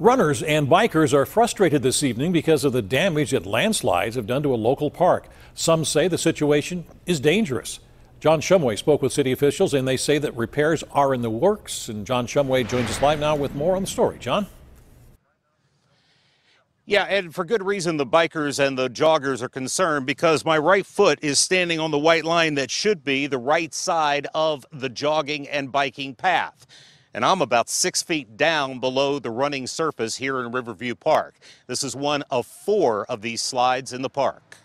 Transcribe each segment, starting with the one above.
Runners and bikers are frustrated this evening because of the damage that landslides have done to a local park. Some say the situation is dangerous. John Shumway spoke with city officials and they say that repairs are in the works. And John Shumway joins us live now with more on the story. John? Yeah, and for good reason, the bikers and the joggers are concerned because my right foot is standing on the white line that should be the right side of the jogging and biking path and I'm about six feet down below the running surface here in Riverview Park. This is one of four of these slides in the park.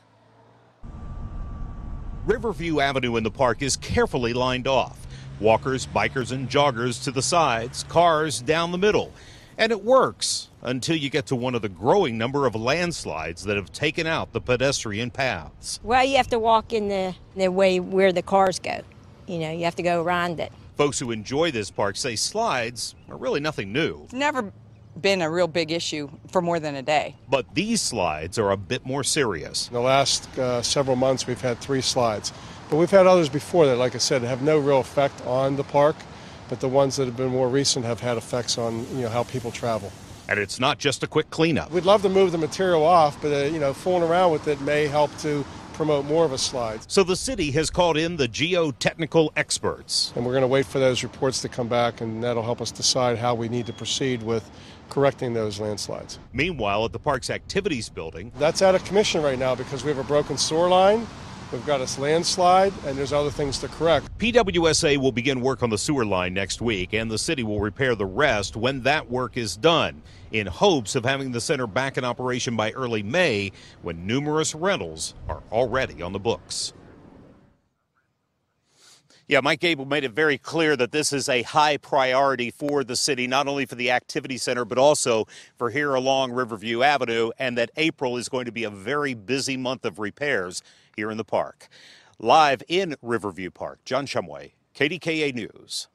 Riverview Avenue in the park is carefully lined off. Walkers, bikers, and joggers to the sides, cars down the middle. And it works until you get to one of the growing number of landslides that have taken out the pedestrian paths. Well, you have to walk in the, the way where the cars go. You know, you have to go around it. Folks who enjoy this park say slides are really nothing new. It's never been a real big issue for more than a day. But these slides are a bit more serious. In the last uh, several months, we've had three slides. But we've had others before that, like I said, have no real effect on the park. But the ones that have been more recent have had effects on you know how people travel. And it's not just a quick cleanup. We'd love to move the material off, but uh, you know, fooling around with it may help to promote more of a slide. So the city has called in the geotechnical experts. And we're going to wait for those reports to come back, and that'll help us decide how we need to proceed with correcting those landslides. Meanwhile, at the park's activities building, that's out of commission right now because we have a broken sewer line We've got a landslide, and there's other things to correct. PWSA will begin work on the sewer line next week, and the city will repair the rest when that work is done, in hopes of having the center back in operation by early May when numerous rentals are already on the books. Yeah, Mike Gable made it very clear that this is a high priority for the city, not only for the activity center, but also for here along Riverview Avenue, and that April is going to be a very busy month of repairs here in the park. Live in Riverview Park, John Shumway, KDKA News.